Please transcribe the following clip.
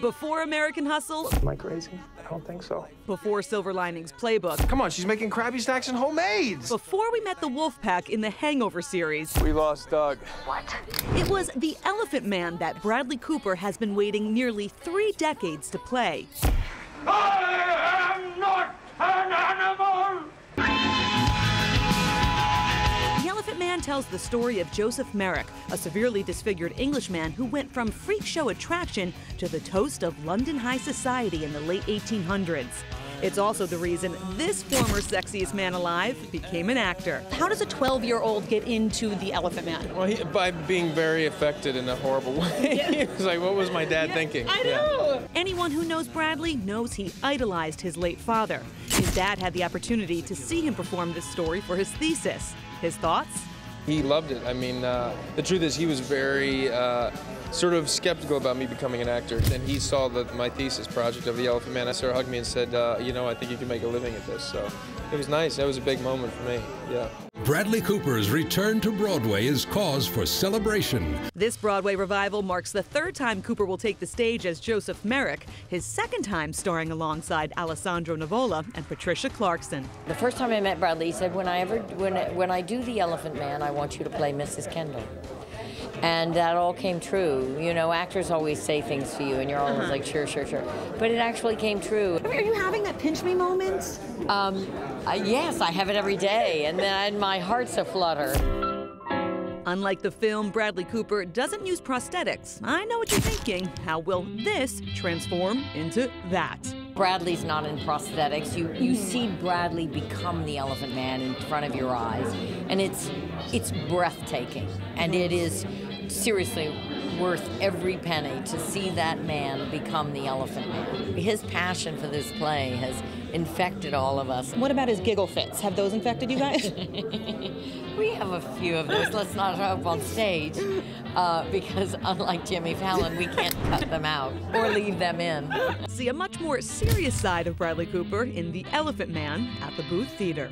Before American Hustle, Am I crazy? I don't think so. before Silver Linings Playbook, Come on, she's making Krabby Snacks and homemades. before we met the wolf pack in the Hangover series, We lost Doug. What? It was the Elephant Man that Bradley Cooper has been waiting nearly three decades to play. I am The tells the story of Joseph Merrick, a severely disfigured Englishman who went from freak show attraction to the toast of London high society in the late 1800s. It's also the reason this former sexiest man alive became an actor. How does a 12 year old get into The Elephant Man? Well, he, by being very affected in a horrible way. It's like, what was my dad thinking? I Yeah. know. Anyone who knows Bradley knows he idolized his late father. His dad had the opportunity to see him perform this story for his thesis. His thoughts? He loved it. I mean, uh, the truth is, he was very uh, sort of skeptical about me becoming an actor. And he saw that my thesis project of The Elephant Man. I started hugging me and said, uh, you know, I think you can make a living at this. So it was nice. That was a big moment for me. Yeah. Bradley Cooper's return to Broadway is cause for celebration. This Broadway revival marks the third time Cooper will take the stage as Joseph Merrick, his second time starring alongside Alessandro Nivola and Patricia Clarkson. The first time I met Bradley, he said, "When I ever, when when I do the Elephant Man, I want you to play Mrs. Kendall." And that all came true. You know, actors always say things to you, and you're always like, "Sure, sure, sure," but it actually came true. Are you having that pinch me moment? Um, uh, yes, I have it every day, and then my heart's aflutter. Unlike the film, Bradley Cooper doesn't use prosthetics. I know what you're thinking. How will this transform into that? Bradley's not in prosthetics. You you see Bradley become the Elephant Man in front of your eyes, and it's it's breathtaking, and it is seriously worth every penny to see that man become the Elephant Man. His passion for this play has infected all of us. What about his giggle fits? Have those infected you guys? We have a few of those. Let's not hope on stage, uh, because unlike Jimmy Fallon, we can't cut them out or leave them in. See a much more serious side of Bradley Cooper in The Elephant Man at the Booth Theater.